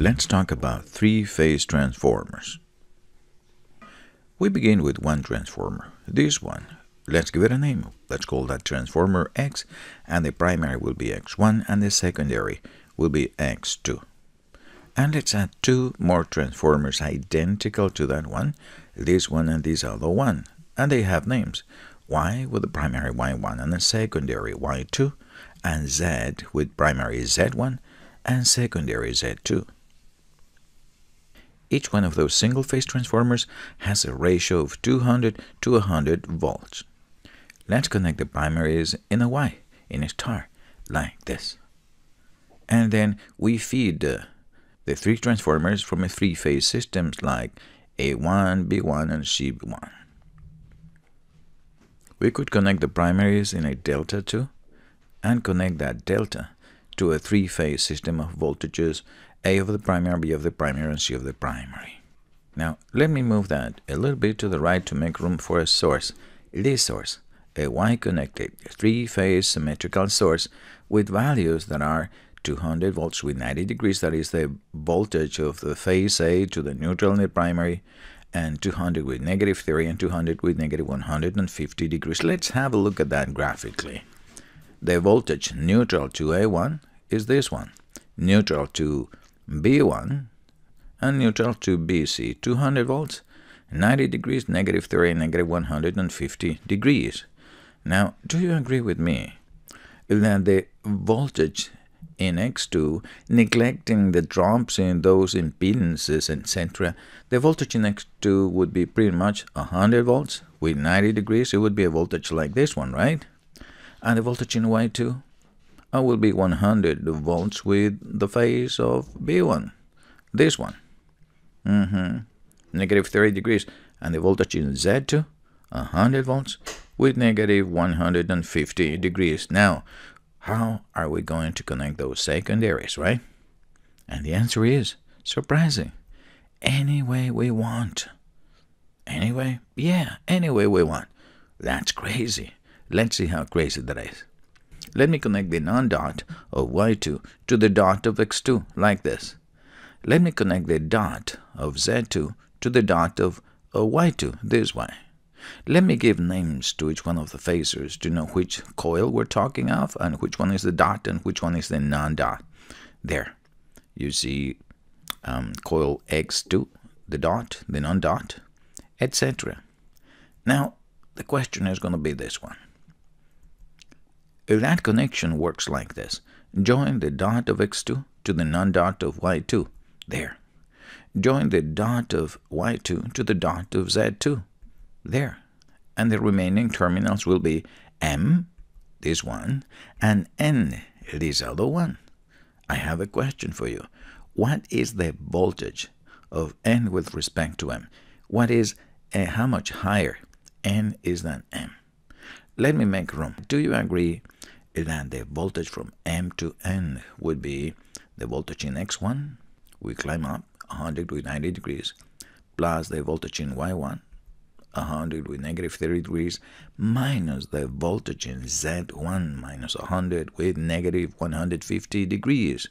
Let's talk about three-phase transformers. We begin with one transformer, this one. Let's give it a name. Let's call that transformer X, and the primary will be X1, and the secondary will be X2. And let's add two more transformers identical to that one, this one and this other one, and they have names. Y with the primary Y1 and the secondary Y2, and Z with primary Z1 and secondary Z2. Each one of those single-phase transformers has a ratio of 200 to 100 volts. Let's connect the primaries in a Y, in a star, like this. And then we feed uh, the three transformers from a three-phase systems like A1, B1, and CB1. We could connect the primaries in a delta too, and connect that delta to a three-phase system of voltages A of the primary, B of the primary, and C of the primary. Now, let me move that a little bit to the right to make room for a source. This source, a Y-connected three-phase symmetrical source with values that are 200 volts with 90 degrees, that is the voltage of the phase A to the neutral in the primary, and 200 with negative 30 and 200 with negative 150 degrees. Let's have a look at that graphically. The voltage neutral to A1 is this one, neutral to B1 and neutral to BC, 200 volts, 90 degrees, negative 30, negative 150 degrees. Now, do you agree with me that the voltage in X2, neglecting the drops in those impedances, etc., the voltage in X2 would be pretty much 100 volts with 90 degrees. It would be a voltage like this one, right? And the voltage in Y2 uh, will be 100 volts with the phase of B1, this one. Mm -hmm. Negative 30 degrees. And the voltage in Z2, 100 volts with negative 150 degrees. Now, how are we going to connect those secondaries, right? And the answer is surprising. Any way we want. Anyway? Yeah, any way we want. That's crazy. Let's see how crazy that is. Let me connect the non-dot of y2 to the dot of x2, like this. Let me connect the dot of z2 to the dot of y2, this way. Let me give names to each one of the phasors to know which coil we're talking of and which one is the dot and which one is the non-dot. There, you see um, coil X2, the dot, the non-dot, etc. Now, the question is going to be this one. That connection works like this, join the dot of x2 to the non-dot of y2. There. Join the dot of y2 to the dot of z2. There. And the remaining terminals will be m, this one, and n, this other one. I have a question for you. What is the voltage of n with respect to m? What is uh, how much higher n is than m? Let me make room. Do you agree that the voltage from M to N would be the voltage in X1, we climb up 100 with 90 degrees, plus the voltage in Y1, 100 with negative 30 degrees, minus the voltage in Z1 minus 100 with negative 150 degrees.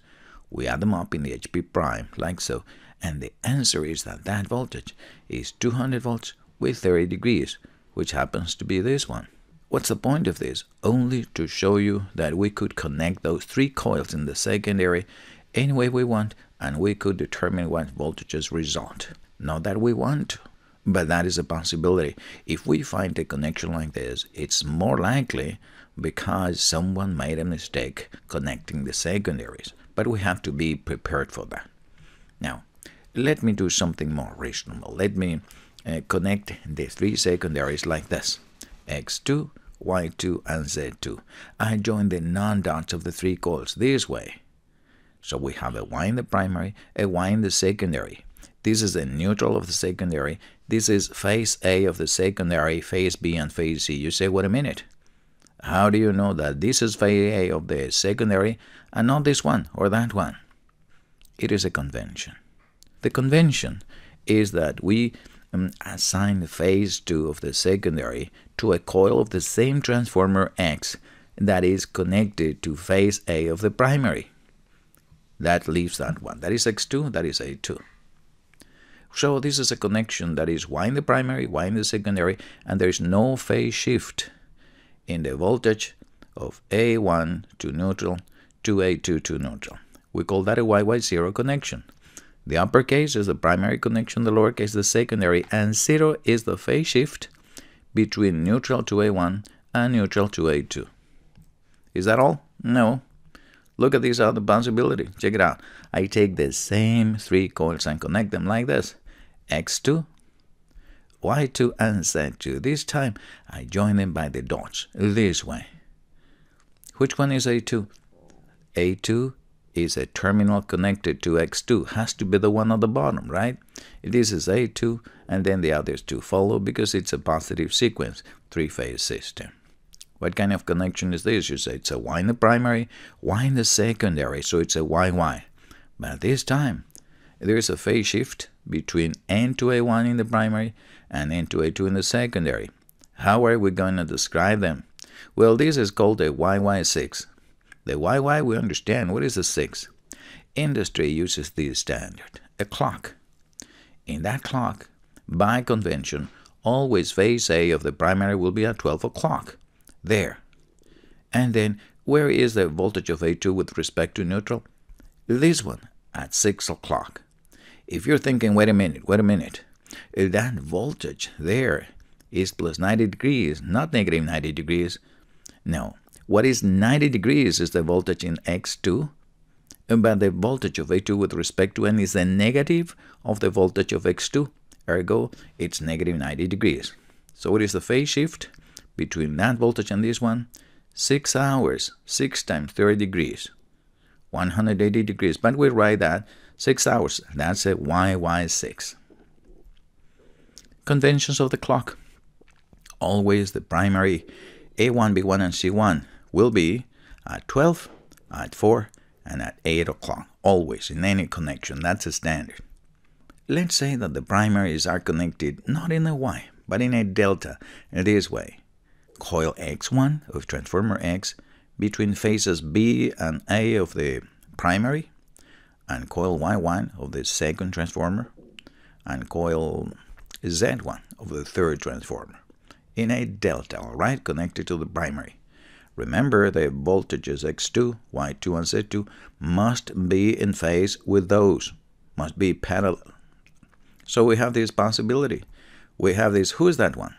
We add them up in the HP prime, like so, and the answer is that that voltage is 200 volts with 30 degrees, which happens to be this one. What's the point of this? Only to show you that we could connect those three coils in the secondary any way we want and we could determine what voltages result. Not that we want but that is a possibility. If we find a connection like this, it's more likely because someone made a mistake connecting the secondaries, but we have to be prepared for that. Now, let me do something more reasonable. Let me uh, connect the three secondaries like this. X2, Y2, and Z2. I join the non-dots of the three coils this way. So we have a Y in the primary, a Y in the secondary. This is the neutral of the secondary. This is phase A of the secondary, phase B, and phase C. You say, wait a minute. How do you know that this is phase A of the secondary and not this one or that one? It is a convention. The convention is that we um, assign phase 2 of the secondary to a coil of the same transformer X that is connected to phase A of the primary. That leaves that one. That is X2, that is A2. So this is a connection that is Y in the primary, Y in the secondary, and there is no phase shift in the voltage of A1 to neutral to A2 to neutral. We call that a YY0 connection. The uppercase is the primary connection, the lowercase the secondary, and 0 is the phase shift between neutral to A1 and neutral to A2. Is that all? No. Look at this other possibility. Check it out. I take the same three coils and connect them like this. X2, Y2, and Z2. This time I join them by the dots, this way. Which one is A2? A2 is a terminal connected to X2. Has to be the one on the bottom, right? This is A2, and then the others two follow because it's a positive sequence, three-phase system. What kind of connection is this? You say it's a Y in the primary, Y in the secondary, so it's a YY. But this time, there is a phase shift between N to A1 in the primary and N to A2 in the secondary. How are we going to describe them? Well, this is called a YY6. The YY we understand. What is a 6? Industry uses this standard, a clock. In that clock, by convention, always phase A of the primary will be at 12 o'clock. There. And then, where is the voltage of A2 with respect to neutral? This one, at 6 o'clock. If you're thinking, wait a minute, wait a minute, that voltage there is plus 90 degrees, not negative 90 degrees. No, what is 90 degrees is the voltage in X2, but the voltage of A2 with respect to N is the negative of the voltage of X2. Ergo, it's negative 90 degrees. So what is the phase shift between that voltage and this one? 6 hours, 6 times 30 degrees, 180 degrees. But we write that 6 hours, that's a YY6. Conventions of the clock. Always the primary A1, B1, and C1 will be at 12, at 4, and at 8 o'clock, always in any connection. That's a standard. Let's say that the primaries are connected not in a Y, but in a delta, this way. Coil X1 of transformer X between phases B and A of the primary, and coil Y1 of the second transformer, and coil Z1 of the third transformer in a delta, all right, connected to the primary. Remember, the voltages X2, Y2, and Z2 must be in phase with those, must be parallel. So we have this possibility. We have this, who is that one?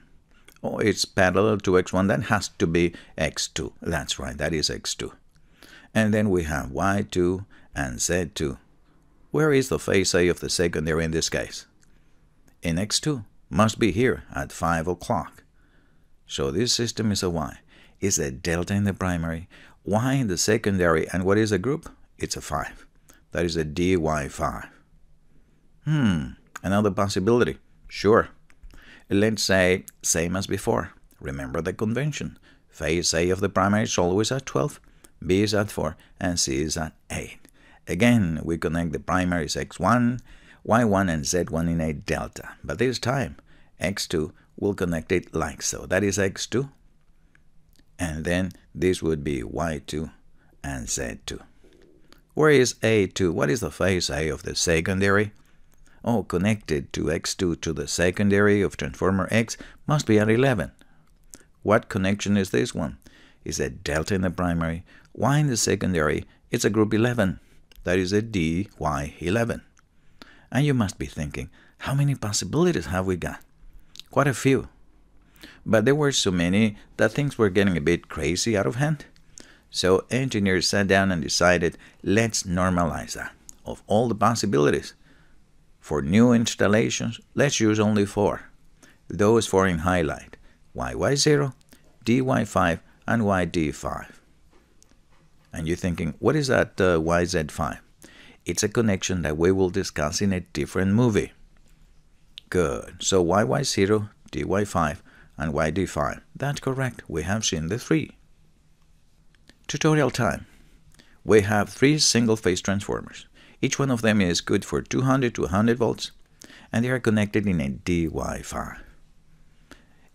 Oh, it's parallel to X1, that has to be X2. That's right, that is X2. And then we have Y2 and Z2. Where is the phase A of the secondary in this case? In X2, must be here at 5 o'clock. So this system is a Y is a delta in the primary, y in the secondary, and what is a group? It's a 5. That is a dy5. Hmm, another possibility. Sure. Let's say same as before. Remember the convention. Phase A of the primary is always at 12, B is at 4, and C is at 8. Again, we connect the primaries X1, Y1, and Z1 in a delta. But this time, X2 will connect it like so. That is X2 and then this would be Y2 and Z2. Where is A2? What is the phase A of the secondary? Oh, connected to X2 to the secondary of transformer X must be at 11. What connection is this one? Is a delta in the primary, Y in the secondary, it's a group 11. That is a DY11. And you must be thinking, how many possibilities have we got? Quite a few. But there were so many that things were getting a bit crazy out of hand. So engineers sat down and decided, let's normalize that. Of all the possibilities, for new installations, let's use only four. Those four in highlight, YY0, DY5, and YD5. And you're thinking, what is that uh, YZ5? It's a connection that we will discuss in a different movie. Good. So YY0, DY5, and YD5. That's correct, we have seen the three. Tutorial time. We have three single-phase transformers. Each one of them is good for 200 to 100 volts, and they are connected in a DY5.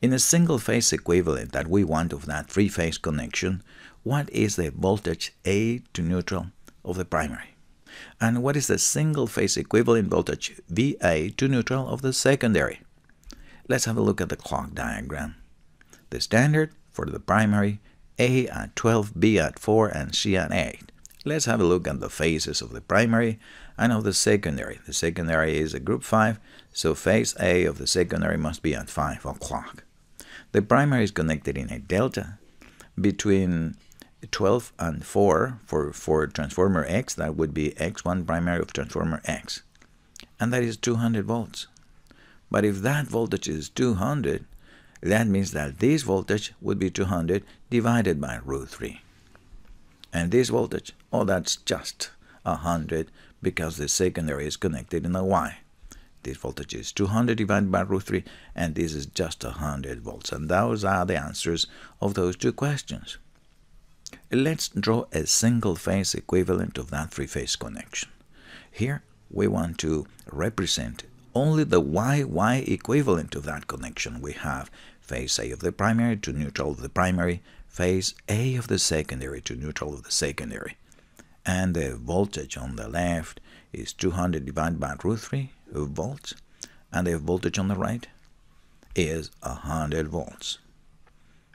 In a single-phase equivalent that we want of that three-phase connection, what is the voltage A to neutral of the primary? And what is the single phase equivalent voltage VA to neutral of the secondary? Let's have a look at the clock diagram. The standard for the primary, A at 12, B at 4, and C at 8. Let's have a look at the phases of the primary and of the secondary. The secondary is a group 5, so phase A of the secondary must be at 5 o'clock. The primary is connected in a delta between 12 and 4 for, for transformer X, that would be X1 primary of transformer X. And that is 200 volts. But if that voltage is 200, that means that this voltage would be 200 divided by root 3. And this voltage, oh, that's just 100 because the secondary is connected in a Y. This voltage is 200 divided by root 3, and this is just 100 volts. And those are the answers of those two questions. Let's draw a single phase equivalent of that three-phase connection. Here, we want to represent only the YY equivalent of that connection. We have phase A of the primary to neutral of the primary, phase A of the secondary to neutral of the secondary. And the voltage on the left is 200 divided by root 3 volts, and the voltage on the right is 100 volts.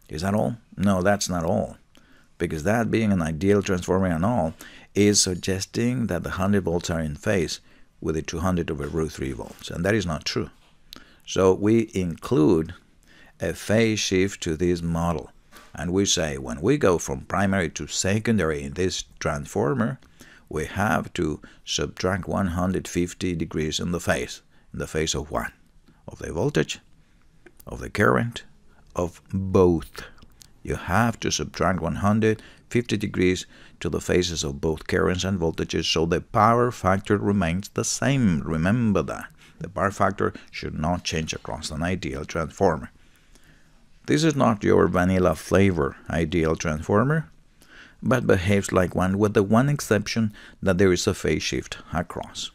Is that all? No, that's not all. Because that being an ideal transformer and all is suggesting that the 100 volts are in phase with the 200 over root 3 volts, and that is not true. So we include a phase shift to this model. And we say when we go from primary to secondary in this transformer, we have to subtract 150 degrees in the phase. In the phase of one, Of the voltage, of the current, of both. You have to subtract 150 degrees to the phases of both currents and voltages so the power factor remains the same. Remember that. The power factor should not change across an ideal transformer. This is not your vanilla flavor ideal transformer, but behaves like one with the one exception that there is a phase shift across.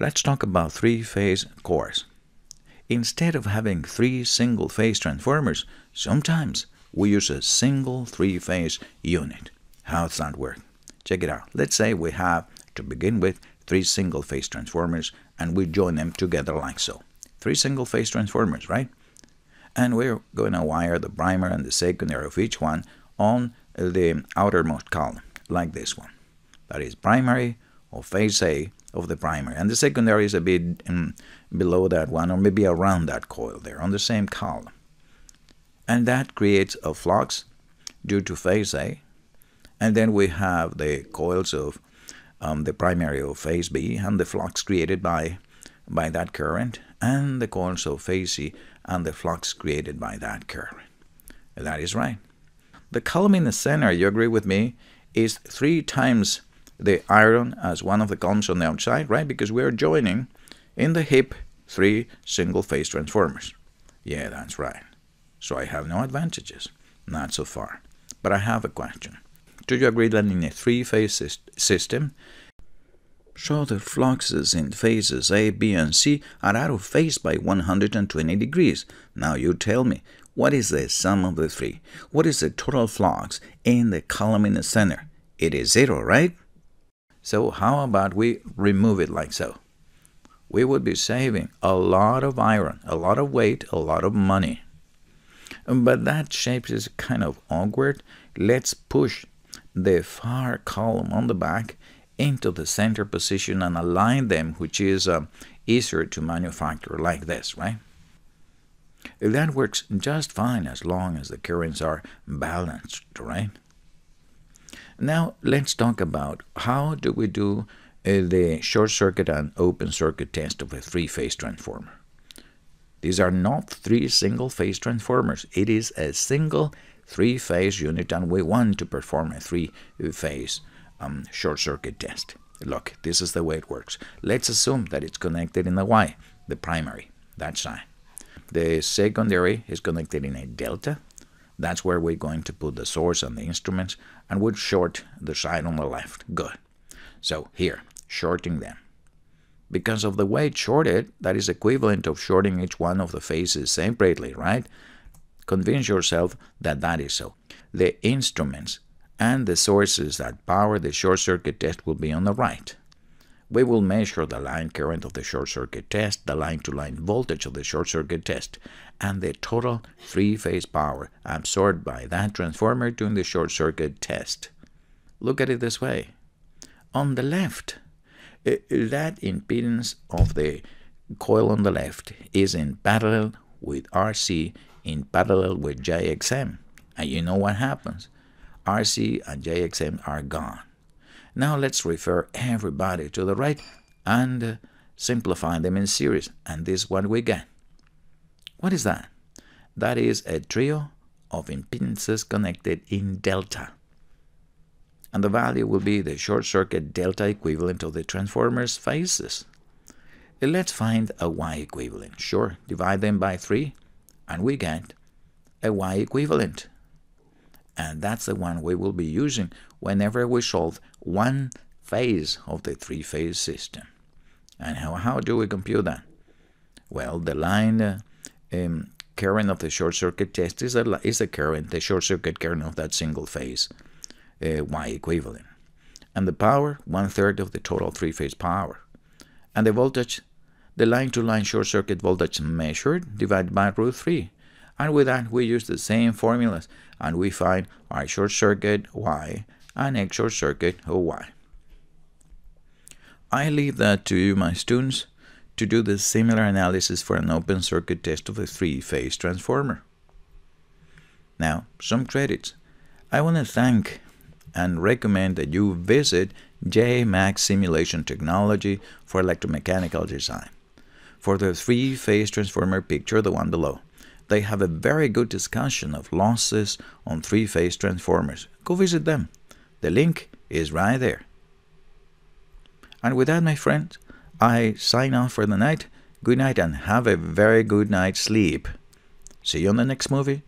Let's talk about three-phase cores. Instead of having three single-phase transformers, sometimes we use a single three-phase unit. How does that work? Check it out. Let's say we have, to begin with, three single-phase transformers, and we join them together like so. Three single-phase transformers, right? and we're going to wire the primer and the secondary of each one on the outermost column, like this one. That is primary or phase A of the primary, and the secondary is a bit um, below that one, or maybe around that coil there, on the same column. And that creates a flux due to phase A, and then we have the coils of um, the primary of phase B and the flux created by by that current, and the coils of phase C and the flux created by that current. That is right. The column in the center, you agree with me, is three times the iron as one of the columns on the outside, right? Because we are joining in the hip three single phase transformers. Yeah, that's right. So I have no advantages. Not so far. But I have a question. Do you agree that in a three phase system, Show the fluxes in phases A, B, and C are out of phase by 120 degrees. Now you tell me, what is the sum of the three? What is the total flux in the column in the center? It is zero, right? So how about we remove it like so? We would be saving a lot of iron, a lot of weight, a lot of money. But that shape is kind of awkward. Let's push the far column on the back into the center position and align them, which is uh, easier to manufacture like this, right? That works just fine as long as the currents are balanced, right? Now let's talk about how do we do uh, the short circuit and open circuit test of a three-phase transformer. These are not three single-phase transformers. It is a single three-phase unit and we want to perform a three-phase um, short circuit test. Look, this is the way it works. Let's assume that it's connected in the Y, the primary, that side. The secondary is connected in a delta. That's where we're going to put the source and the instruments, and we'll short the side on the left. Good. So here, shorting them. Because of the it's shorted, that is equivalent of shorting each one of the phases separately, right? Convince yourself that that is so. The instruments and the sources that power the short circuit test will be on the right. We will measure the line current of the short circuit test, the line to line voltage of the short circuit test, and the total three phase power absorbed by that transformer during the short circuit test. Look at it this way. On the left, Eh, that impedance of the coil on the left is in parallel with RC in parallel with JXM. And you know what happens? RC and JXM are gone. Now let's refer everybody to the right and simplify them in series. And this is what we get. What is that? That is a trio of impedances connected in delta. And the value will be the short circuit delta equivalent of the transformer's phases. Let's find a y equivalent. Sure, divide them by 3 and we get a y equivalent. And that's the one we will be using whenever we solve one phase of the three-phase system. And how, how do we compute that? Well, the line uh, um, current of the short circuit test is a, is a current, the short circuit current of that single phase, uh, Y equivalent. And the power, one third of the total three phase power. And the voltage, the line-to-line short circuit voltage measured divided by root 3. And with that, we use the same formulas, and we find our short circuit Y and X short circuit Y. I leave that to you, my students, to do the similar analysis for an open circuit test of a three-phase transformer. Now, some credits. I want to thank and recommend that you visit JMAG Simulation Technology for electromechanical design for the three-phase transformer picture, the one below. They have a very good discussion of losses on three-phase transformers. Go visit them. The link is right there. And with that, my friends, I sign off for the night. Good night and have a very good night's sleep. See you on the next movie.